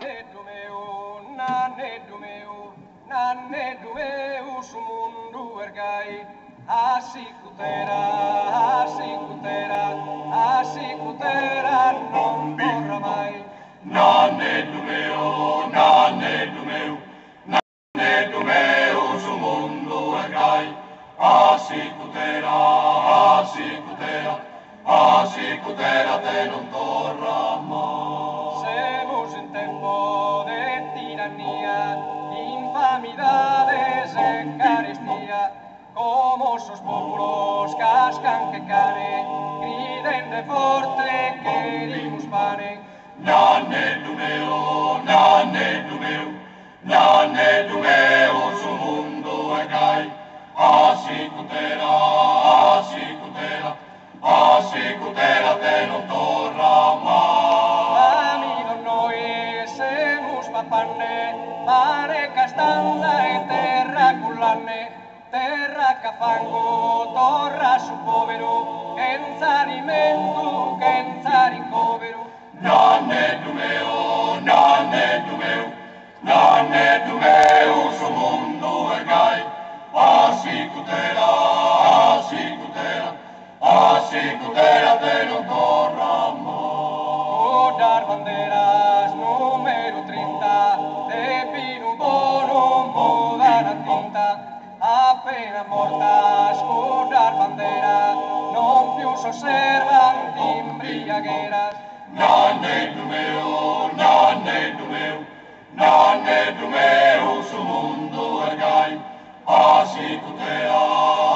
nane dumeu, nane dumeu, nane dumeu, sumundu ergai, asikutera, asikutera, asikutera, non borra mai. Nane dumeu, nane dumeu, nane dumeu, sumundu ergai, asikutera, asikutera, asikutera, te non torra mai. os pómulos cascan que caren, griden de forte que dimos paren. Nanelo meu, nanelo meu, nanelo meu, o mundo é cai. A cicutera, a cicutera, a cicutera te non torna mai. Amigo, noi semos papane, pare fango torra su povero pena morta a escorrar banderas, non più sosservan é Nannetto meu, nannetto meu, nannetto meu, su mondo ergai, a tutela,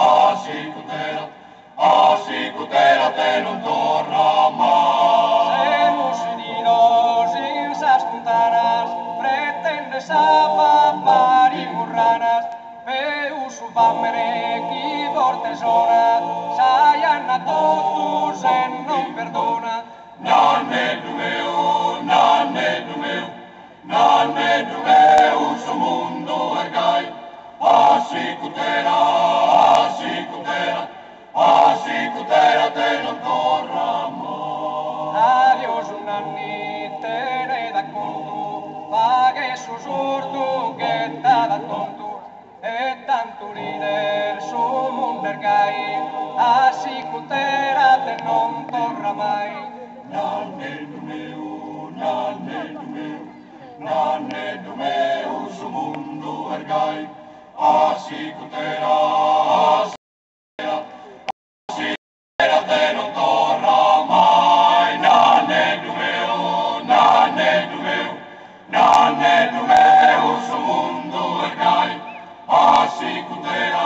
a tutela, a tutela te non torna mai. Semus unidos in sas puntanas, pretendes a papà, paperechi d'or tesora, saianna tu se non perdona. Non è numeo, Nanneddu meu, nanneddu meu, nanneddu meu, suo mondo ergai, ah, assicutera, assicutera, ah, assicutera ah, te non torna mai. Adios un anni, te ne d'accordo, paghe su su Santuride sumum bergai Asicutera te non torra mai Nannettu meu, nannettu meu Nannettu meu sumundu ergai Asicutera, asicutera Nannettu meu, nannettu meu Sicutea.